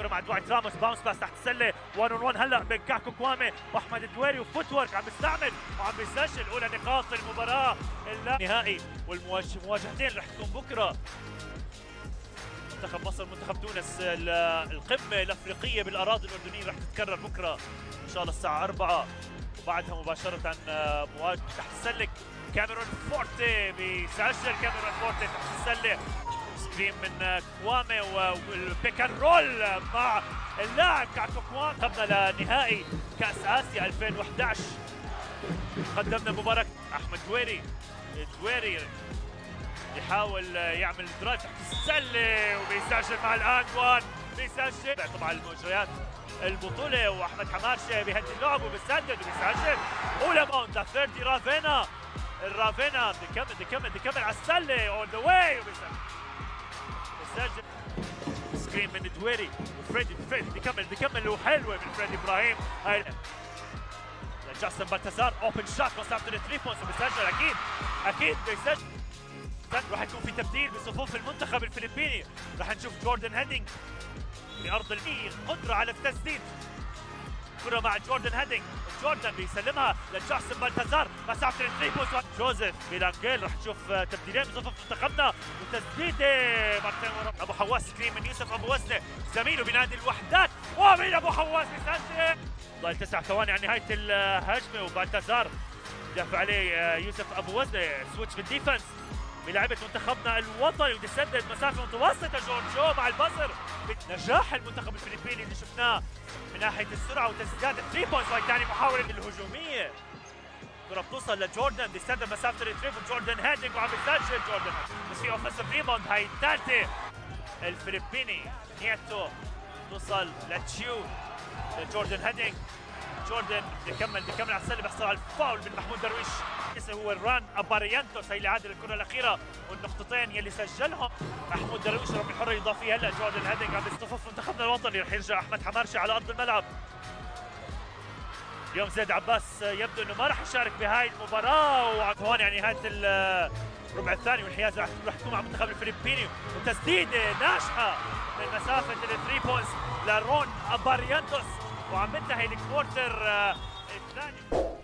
كرة مع دوايت راموس bounce pass تحت السلة. 1 on 1 هلا بين كاكو كوامي. واحمد الدويري و footwork عم بيستعمل وعم بيسجل اولى نقاط المباراة النهائي. والمواجهتين رح تكون بكرة. منتخب مصر منتخب تونس القمة الأفريقية بالأراضي الأردنية رح تتكرر بكرة. إن شاء الله الساعة 4 وبعدها مباشرة مواجهة تحت السلة كاميرون فورتي بيسجل. كاميرون فورتي تحت السلة. screen من كوامي وال pick and roll مع اللاعب كاكو كوام قبل لنهائي كأس آسيا 2011 قدمنا مباراة أحمد دويري دويري يحاول يعمل drive تحت السله وبيسجل مع الان وان بيسجل. طبعا المجريات البطولة وأحمد حماشة بهدي اللعب وبيسدد وبيسجل. أولى points لثيردي رافينا. الرافينا بده يكمل بده يكمل بده يكمل على السلة all the way وبيسجل. سكرين من دويري وفريدي فريدي بده يكمل بده يكمل وحلوة من فريدي إبراهيم. هاي جاستن بالتزار open shot after 3 points وبيسجل أكيد. أكيد بيسجل. راح يكون في تبديل بصفوف المنتخب الفلبيني. راح نشوف جوردن هيدينج بأرض المية. قدرة على التسديد. كرة مع جوردن هيدينج جوردن بيسلمها لجاسم بالتزار مسافة 3 point جوزيف بيلانجيل رح نشوف تبديلين بصفوف منتخبنا. وتسديده أمين أبو حواس screen من يوسف أبو وسله زميله بنادي الوحدات. وأمين أبو حواس بيسجل ضل تسع ثواني عن نهاية الهجمة. وبالتزار دافع عليه يوسف أبو وسله switch في ال defense بلعبة منتخبنا الوطني ودي يسدد مسافة متوسطة جورجو مع البصر نجاح المنتخب الفلبيني اللي شفناه من ناحية السرعة وتسديدات 3 points وهي ثاني محاولة الهجومية. كرة بتوصل لجوردن بيسدد مسافة الريتريف. جوردن هيدنج وعم يسجل. جوردن بس في offensive rebound هاي الثالثة الفلبيني نيتو توصل لتشيو. لجوردن هيدنج جوردن بيكمل بيكمل على السله بيحصل على الفاول من محمود درويش. هو الران أباريانتوس هي اللي عادل الكرة الأخيرة والنقطتين يلي سجلهم. محمود درويش رمي حره إضافية هلا جوردن هيدنج عم بيصطفف منتخبنا الوطني. رح يرجع أحمد حمارشي على أرض الملعب. اليوم زيد عباس يبدو إنه ما راح يشارك بهاي المباراة وهون يعني نهاية الربع الثاني والحيازة راح تكون مع المنتخب الفلبيني. وتسديدة ناجحة من مسافة ال three points لرون أباريانتوس. وعم بنتهي ال quarter الثاني.